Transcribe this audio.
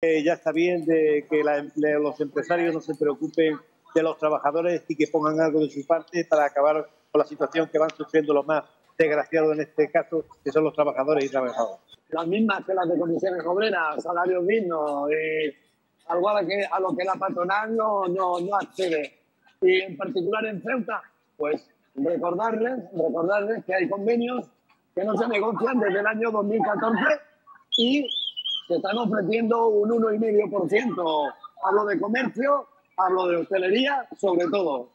Eh, ya está bien de que los empresarios no se preocupen de los trabajadores y que pongan algo de su parte para acabar con la situación que van sufriendo los más desgraciados en este caso, que son los trabajadores y trabajadoras. Las mismas que las de comisiones obreras, salarios dignos, y algo a lo que, a lo que la patronal no, no, no accede. Y en particular en Ceuta, pues recordarles, recordarles que hay convenios que no se negocian desde el año 2014 y se están ofreciendo un 1,5%. Hablo de comercio, hablo de hostelería, sobre todo.